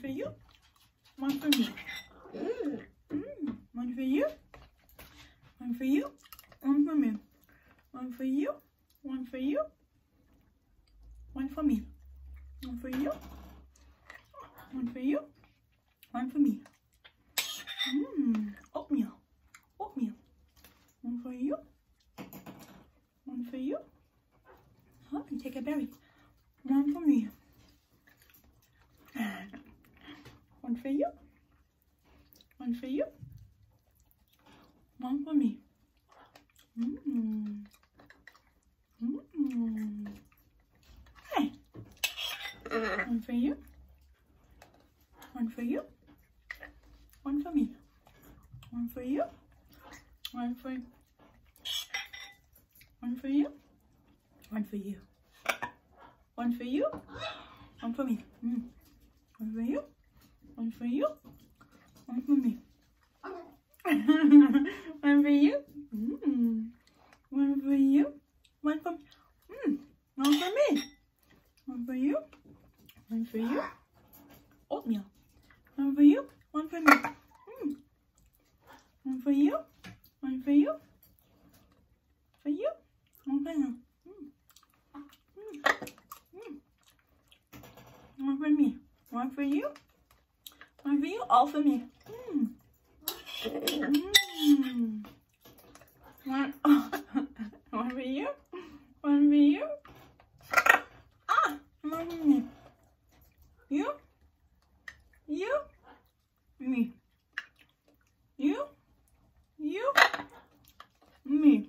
for you. One for me. Mm. One for me. One for you. One for you. One for me. One for you. One for you. One for me. One for you. One for you. One for me. Mmm. Oatmeal. Oatmeal. One for you. One for you. Oh, and take a berry. One for me. One for you. One for you. One for me. Mmm. Mmm. Hey. One for you. One for you. One for me. One for you. One for One for you. One for you. One for you. One for me. Mm. One for you. One for you. One for me. one for you. Mm. One for you. One for mm. One for me. One for you. One for you. Oatmeal. One for you. One for me. Mm. One for you. One for you. For you. One for you. One for me. One for you. One for you. All for me. Mm. Mm. One, one for you. One for you. Ah, one for me. You. You. Me. You. You. Me.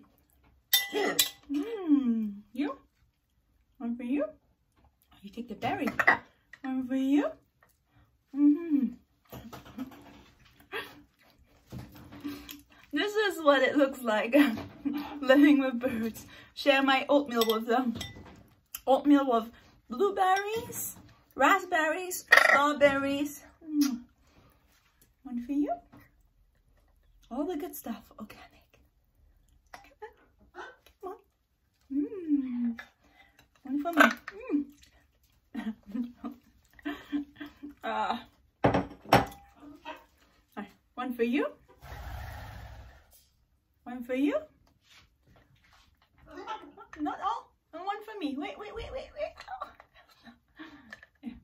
Mmm. You. One for you. You take the berry. One for you. Mm This is what it looks like living with birds. Share my oatmeal with them. Oatmeal with blueberries, raspberries, strawberries. Mm. One for you. All the good stuff, organic. Come on. Mm. One for me. Mm. uh. One for you. One for you. Not all. And one for me. Wait, wait, wait, wait, wait.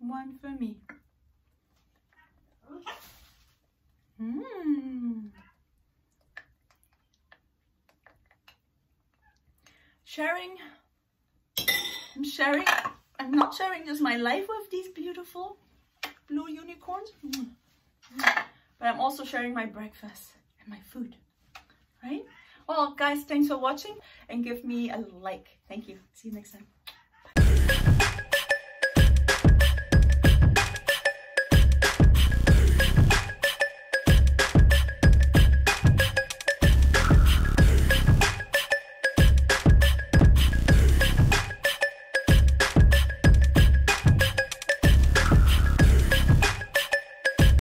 One for me. Mmm. Sharing. I'm sharing. I'm not sharing just my life with these beautiful blue unicorns. Hmm. But I'm also sharing my breakfast my food, right? Well, guys, thanks for watching and give me a like. Thank you. See you next time.